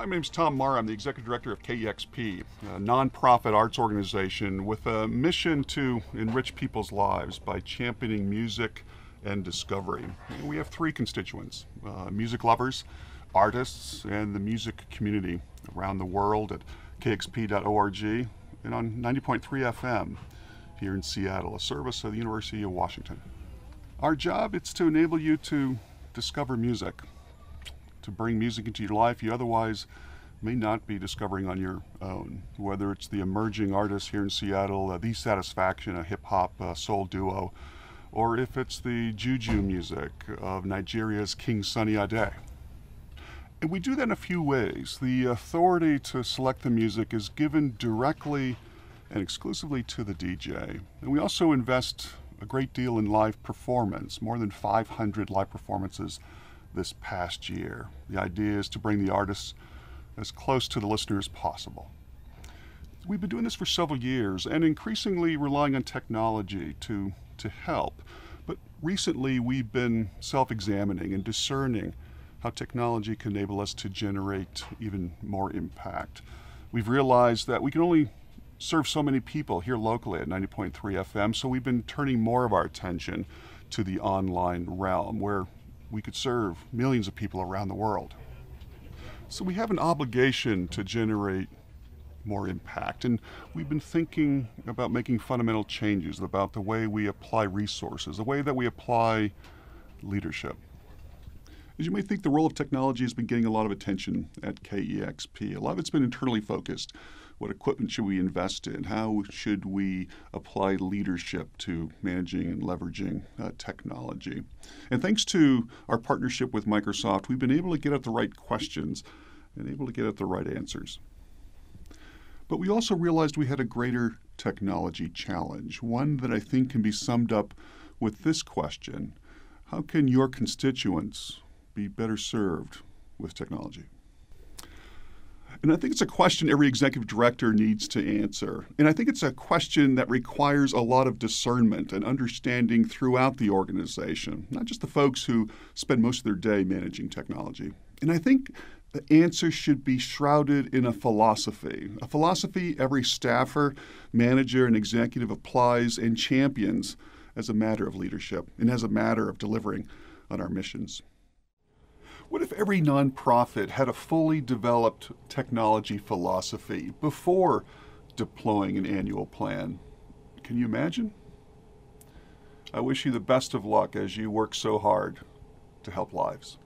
Hi, my name's Tom Mara. I'm the Executive Director of KEXP, a nonprofit arts organization with a mission to enrich people's lives by championing music and discovery. We have three constituents uh, music lovers, artists, and the music community around the world at kexp.org and on 90.3 FM here in Seattle, a service of the University of Washington. Our job is to enable you to discover music, to bring music into your life you otherwise may not be discovering on your own. Whether it's the emerging artists here in Seattle, uh, THEESatisfaction, a hip hop uh, soul duo, or if it's the juju music of Nigeria's King Sunny Ade. And we do that in a few ways. The authority to select the music is given directly and exclusively to the DJ. And we also invest a great deal in live performance, more than 500 live performances this past year. The idea is to bring the artists as close to the listener as possible. We've been doing this for several years and increasingly relying on technology to, to help. But recently we've been self examining and discerning how technology can enable us to generate even more impact. We've realized that we can only serve so many people here locally at 90.3 FM, so we've been turning more of our attention to the online realm where we could serve millions of people around the world. So we have an obligation to generate more impact. And we've been thinking about making fundamental changes about the way we apply resources, the way that we apply leadership. As you may think, the role of technology has been getting a lot of attention at KEXP. A lot of it's been internally focused. What equipment should we invest in? How should we apply leadership to managing and leveraging uh, technology? And thanks to our partnership with Microsoft, we've been able to get at the right questions and able to get at the right answers. But we also realized we had a greater technology challenge, one that I think can be summed up with this question How can your constituents be better served with technology? And I think it's a question every executive director needs to answer. And I think it's a question that requires a lot of discernment and understanding throughout the organization, not just the folks who spend most of their day managing technology. And I think the answer should be shrouded in a philosophy, a philosophy every staffer, manager, and executive applies and champions as a matter of leadership and as a matter of delivering on our missions. What if every nonprofit had a fully developed technology philosophy before deploying an annual plan? Can you imagine? I wish you the best of luck as you work so hard to help lives.